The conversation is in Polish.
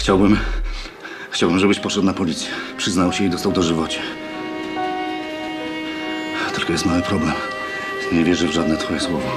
Chciałbym, chciałbym, żebyś poszedł na policję. Przyznał się i dostał do dożywocie. Tylko jest mały problem. Nie wierzę w żadne twoje słowo.